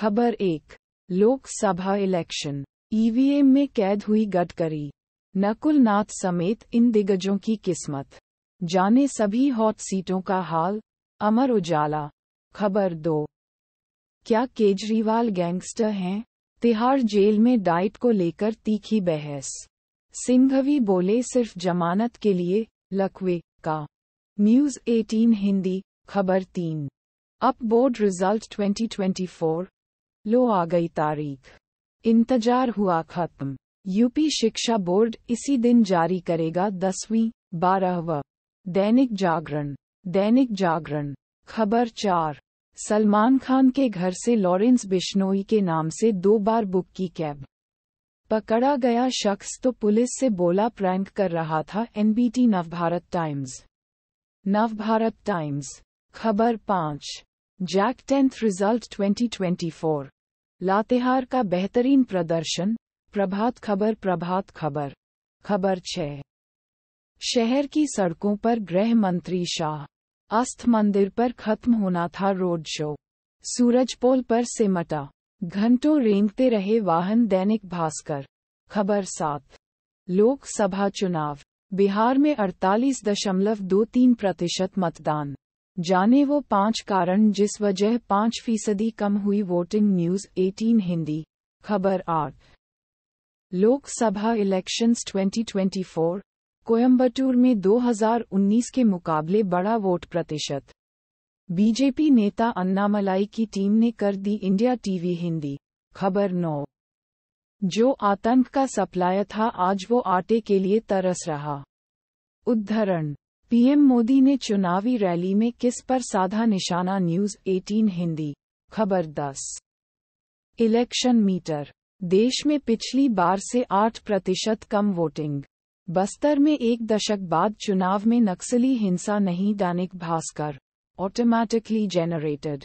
खबर एक, Lok Sabha election. EVM में कैद हुई गडकरी। नकुल नाथ समेत इन दिग्गजों की किस्मत। जाने सभी हॉट सीटों का हाल। अमर उजाला। खबर दो। क्या केजरीवाल गैंगस्टर हैं? तिहाड़ जेल में डाइट को लेकर तीखी बहस। सिंघवी बोले सिर्फ़ जमानत के लिए, लकवे का। न्यूज़ 18 हिंदी, खबर तीन। अप बोर्ड रिज़ल्ट 2024 लो आ गई तारीख। इंतज़ार हुआ खत्म। यूपी शिक्षा बोर्ड इसी दिन जारी करेगा दसवीं, बारहवा। दैनिक जागरण। दैनिक जागरण। खबर चार। सलमान खान के घर से लॉरेंस बिश्नोई के नाम से दो बार बुक की कैब। पकड़ा गया शख्स तो पुलिस से बोला प्रैंक कर रहा था NBT Navbharat Times. Navbharat Times. खबर पाँच। जैक टेंथ रिज़ल्ट 2024 लातेहार का बेहतरीन प्रदर्शन, प्रभात खबर प्रभात खबर। खबर छः। शहर की सड़कों पर गृह मंत्री शाह। अस्त मंदिर पर खत्म होना था रोड शो। सूरजपोल पर सिमटा घंटों रेंगते रहे वाहन दैनिक भास्कर। खबर सात। लोकसभा चुनाव। बिहार में अड़तालीस दशमलव दो तीन प्रतिशत मतदान। जाने वो पाँच कारण जिस वजह पाँच फ़ीसदी कम हुई वोटिंग न्यूज़ 18 हिंदी। खबर आठ। लोकसभा इलेक्शंस 2024 कोयम्बटूर में 2019 के मुकाबले बड़ा वोट प्रतिशत। बीजेपी नेता अन्नामलाई की टीम ने कर दी इंडिया टीवी हिंदी। खबर नौ। जो आतंक का सप्लायर था आज वो आटे के लिए तरस रहा। उद्धरण। पीएम मोदी ने चुनावी रैली में किस पर साधा निशाना न्यूज़ 18 हिंदी, खबर 10 इलेक्शन मीटर। देश में पिछली बार से 8 प्रतिशत कम वोटिंग। बस्तर में एक दशक बाद चुनाव में नक्सली हिंसा नहीं, दैनिक भास्कर। Automatically generated